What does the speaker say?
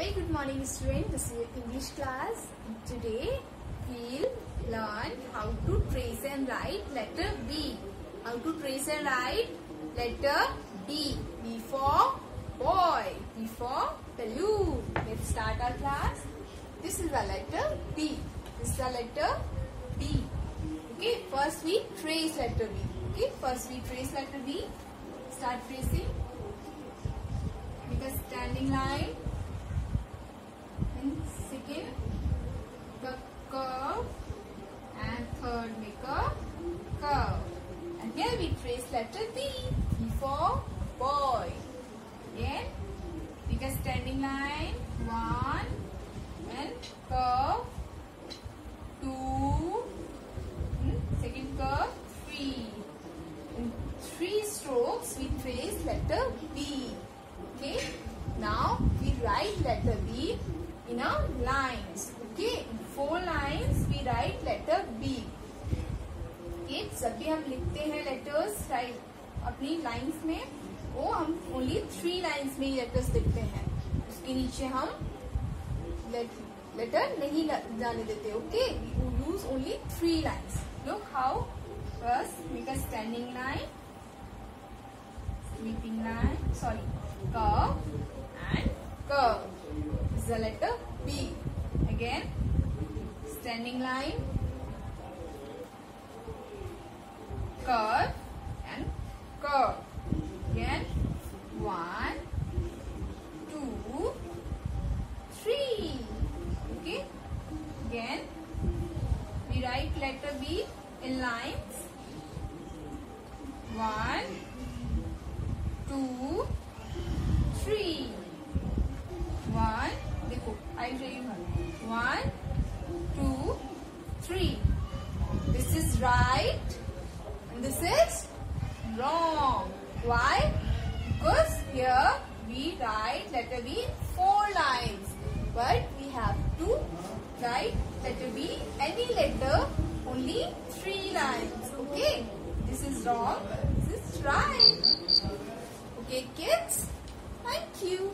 very good morning student. This is English class. Today we'll learn how to trace and write letter B. How to trace and write letter B. B for boy. B for balloon. Let's start our class. This is the letter B. This is the letter B. Okay, first we trace letter B. Okay, first we trace letter B. Start tracing. Make a standing line. And second, the curve. And third, make a curve. And here we trace letter B. For boy. Again, make a standing line. One. And curve. Two. and Second curve. Three. In three strokes, we trace letter B. Okay. Now we write letter B in our lines. Okay. In four lines we write letter B. Okay. जब भी हम लिखते हैं letters right अपनी lines में, वो हम only three lines में ही लेटर्स लिखते हैं। उसके नीचे हम लेटर नहीं जाने देते okay use only three lines look how first make a standing line sweeping line sorry, curve, and curve. Is the letter B. Again, standing line curve and curve. Again one two three. Okay? Again we write letter B in lines. One two, three. One, देखो I show you one, two, three. This is right this is wrong. Why? Because here we write letter B four lines, but we have to write letter B any letter only three lines. Okay, this is wrong. This is right. Okay, kids? Thank you.